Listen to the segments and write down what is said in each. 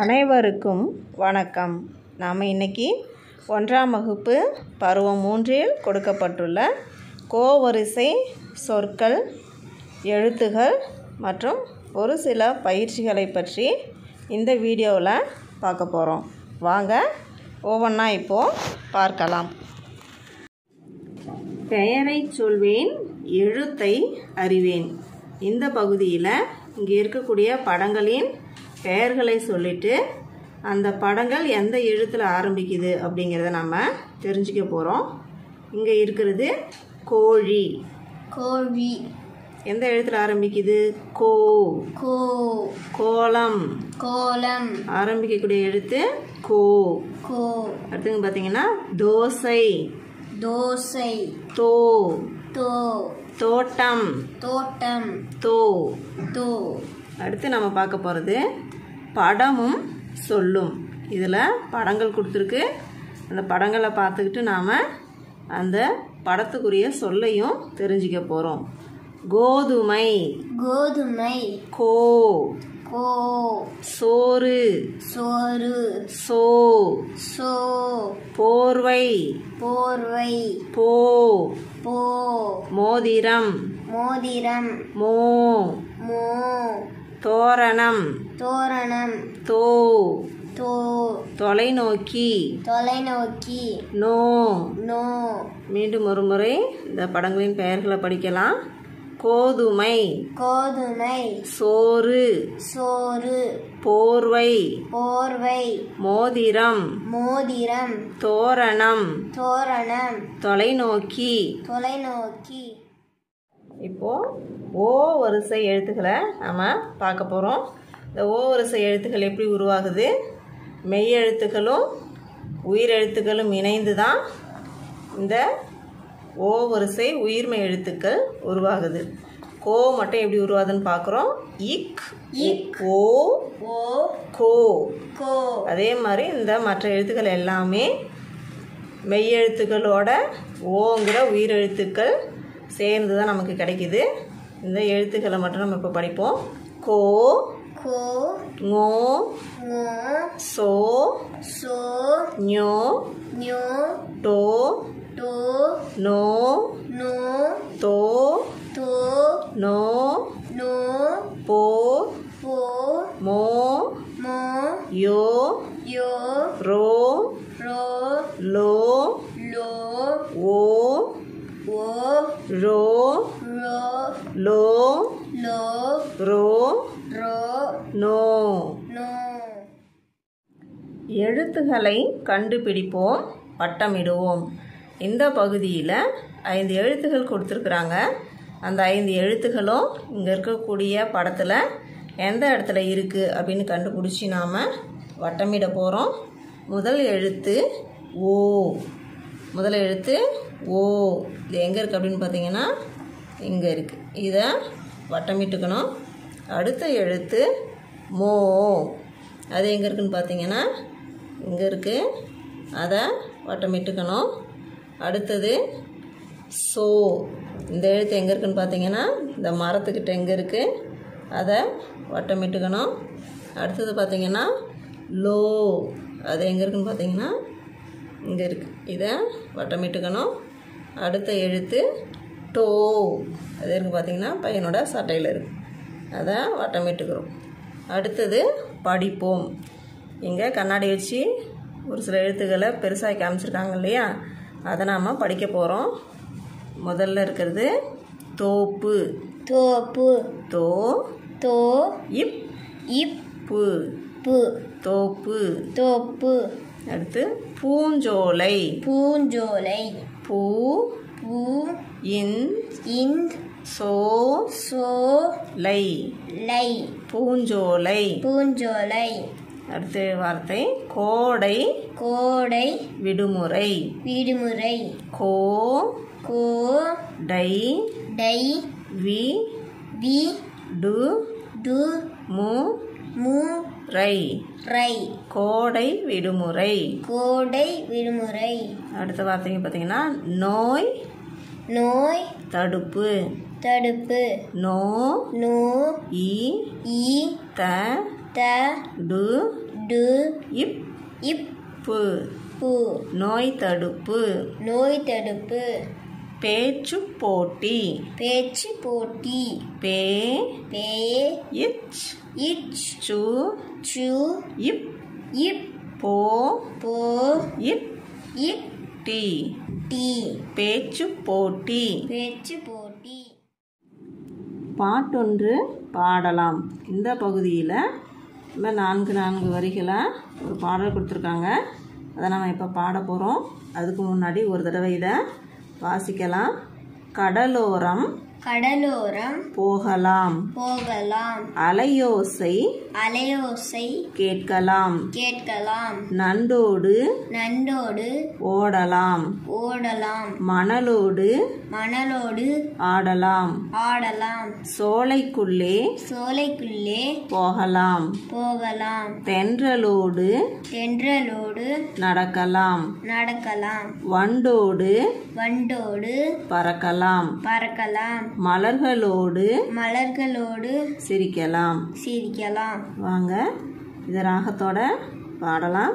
அனைவருக்கும் வணக்கம். நாம் இன்னைக்கு ஒன்றாம் வகுப்பு பருவம் மூன்றில் கொடுக்கப்பட்டுள்ள கோவரிசை சொற்கள் எழுத்துகள் மற்றும் ஒரு சில பயிற்சிகளை பற்றி இந்த வீடியோவில் பார்க்க போகிறோம் வாங்க ஒவ்வொன்றா இப்போது பார்க்கலாம். பெயரை சொல்வேன் எழுத்தை அறிவேன். இந்த பகுதியில் இங்கே இருக்கக்கூடிய படங்களின் பெயர்களை சொல்லிட்டு அந்த படங்கள் எந்த எழுத்தில் ஆரம்பிக்குது அப்படிங்கிறத நம்ம தெரிஞ்சுக்க போகிறோம் இங்கே இருக்கிறது கோழி. கோழி. எந்த எழுத்தில் ஆரம்பிக்குது? கோ. கோ. கோலம். கோலம். ஆரம்பிக்கக்கூடிய எழுத்து கோ. கோ. அடுத்தது பார்த்தீங்கன்னா தோசை. தோசை. தோ. தோ. தோட்டம். தோட்டம். தோ. தோ. அடுத்து நம்ம பார்க்க போகிறது படமும் சொல்லும். இதில் படங்கள் கொடுத்துருக்கு. அந்த படங்களை பார்த்துக்கிட்டு நாம் அந்த படத்துக்குரிய சொல்லையும் தெரிஞ்சுக்க போகிறோம் கோதுமை. கோதுமை. கோ. கோ. சோறு. சோறு. சோ. சோ. போர்வை. போர்வை. போ. போ. மோதிரம். மோதிரம். மோ. மோ. தோரணம். தோரணம். தோ. தோ. தொலைநோக்கி. தொலைநோக்கி. நோ. நோ. மீண்டும் ஒரு முறை இந்த படங்களின் பெயர்களை படிக்கலாம். கோதுமை. கோதுமை. சோறு. சோறு. போர்வை. போர்வை. மோதிரம். மோதிரம். தோரணம். தோரணம். தொலைநோக்கி. தொலைநோக்கி. இப்போ ஓ வரிசை எழுத்துக்களை நம்ம பார்க்க போகிறோம் இந்த ஓ வரிசை எழுத்துக்கள் எப்படி உருவாகுது? மெய் எழுத்துக்களும் உயிர் எழுத்துக்களும் இணைந்து தான் இந்த ஓ வரிசை உயிர்மெய் எழுத்துக்கள் உருவாகுது. கோ மட்டும் எப்படி உருவாகுதுன்னு பார்க்குறோம். இக் இக். ஓ ஓ கோ. கோ. அதே மாதிரி இந்த மற்ற எழுத்துக்கள் எல்லாமே மெய் எழுத்துக்களோட ஓங்கிற உயிர் எழுத்துக்கள் சேர்ந்து தான் நமக்கு கிடைக்குது. இந்த எழுத்துக்களை மட்டும் நம்ம இப்போ படிப்போம். கோ கோ சோ சோ ஞோ ஞோ டோ டோ நோ நோ தோ தோ நோ நோ போ போ மோ மோ யோ யோ ரோ ரோ லோ லோ ஓ ஓ ரோ ரோ லோ லோ ரோ ரோ நோ நோ எழுத்துகளை கண்டுபிடிப்போம் வட்டமிடுவோம் இந்த பகுதியில் ஐந்து எழுத்துகள் கொடுத்துருக்குறாங்க. அந்த ஐந்து எழுத்துகளும் இங்கே இருக்கக்கூடிய படத்தில் எந்த இடத்துல இருக்குது அப்படின்னு கண்டுபிடிச்சி நாம் வட்டமிட போகிறோம் முதல் எழுத்து ஓ. முதல் எழுத்து ஓ. இது எங்கே இருக்குது அப்படின்னு பார்த்தீங்கன்னா இங்கே இருக்குது இதை வட்டமிட்டுக்கணும். அடுத்த எழுத்து மோ. அது எங்கே இருக்குதுன்னு பார்த்தீங்கன்னா இங்கே இருக்குது அதை வட்டமிட்டுக்கணும். அடுத்தது சோ. இந்த எழுத்து எங்கே இருக்குன்னு பார்த்தீங்கன்னா இந்த மரத்துக்கிட்ட எங்கே இருக்குது அதை வட்டமிட்டுக்கணும். அடுத்தது பார்த்திங்கன்னா லோ. அது எங்கே இருக்குன்னு பார்த்தீங்கன்னா இங்கே இருக்குது இதை வட்டமிட்டுக்கணும். அடுத்த எழுத்து டோ. அது இருக்கு பார்த்தீங்கன்னா பையனோட சட்டையில் இருக்குது அதை வட்டமிட்டுக்கிறோம். அடுத்தது படிப்போம். இங்கே கண்ணாடி வச்சு ஒரு சில எழுத்துக்களை பெருசாக காமிச்சிருக்காங்க இல்லையா? அதை நாம் படிக்க போகிறோம் முதல்ல இருக்கிறது தோப்பு. தோப்பு. தோ தோ இப் இப் பு. பு தோப்பு. தோப்பு. அடுத்து பூஞ்சோலை. பூஞ்சோலை. பூ பூ இன் இந்த் சோ சோ லை. லை. பூஞ்சோலை. பூஞ்சோலை. அடுத்த வார்த்தை கோடை கோடை விடுமுறை. விடுமுறை. கோ கோ டை டை வி வி டு டு மு மு ரை ரை கோடை விடுமுறை. கோடை விடுமுறை. அடுத்த வார்த்தைங்க பார்த்தீங்கன்னா நோய் நோய் தடுப்பு. தடுப்பு. நோ. நோ. இ. இ. த. த. டு. டு. இப். இப். பு. பு. நோய் தடுப்பு. நோய் தடுப்பு. பேச்சு போட்டி. பேச்சு போட்டி. பே. பே. இச். இச். சு. சு. இப். இப். போ. போ. இப். இப். டி. டி பேச்சு போட்டி. பேச்சு போட்டி. பாட்டொன்று பாடலாம். இந்த பகுதியில் நம்ம நான்கு நான்கு வரிகளாக ஒரு பாடல் கொடுத்துருக்காங்க. அதை நம்ம இப்போ பாட போகிறோம் அதுக்கு முன்னாடி ஒரு தடவை இதை வாசிக்கலாம். கடலோரம் கடலோரம் போகலாம். போகலாம். அலையோசை அலையோசை கேட்கலாம். கேட்கலாம். நண்டோடு நண்டோடு ஓடலாம். ஓடலாம். மணலோடு மணலோடு ஆடலாம். ஆடலாம். சோலைக்குள்ளே சோலைக்குள்ளே போகலாம். போகலாம். தென்றலோடு தென்றலோடு நடக்கலாம். நடக்கலாம். வண்டோடு வண்டோடு பறக்கலாம். பறக்கலாம். மலர்களோடு மலர்களோடு சிரிக்கலாம். சிரிக்கலாம். வாங்க இதை ராகத்தோட பாடலாம்.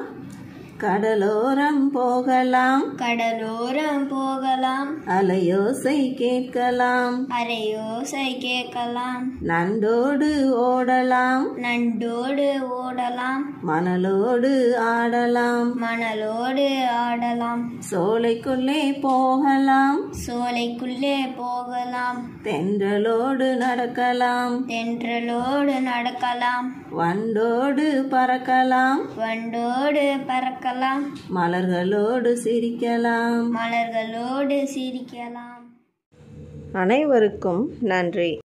கடலோரம் போகலாம். கடலோரம் போகலாம். அலையோசை கேட்கலாம். அரையோசை கேட்கலாம். நண்டோடு ஓடலாம். நண்டோடு ஓடலாம். மணலோடு ஆடலாம். மணலோடு ஆடலாம். சோலைக்குள்ளே போகலாம். சோலைக்குள்ளே போகலாம். தென்றலோடு நடக்கலாம். தென்றலோடு நடக்கலாம். வண்டோடு பறக்கலாம். வண்டோடு பறக்கலாம். மலர்களோடு சிரிக்கலாம். மலர்களோடு சிரிக்கலாம். அனைவருக்கும் நன்றி.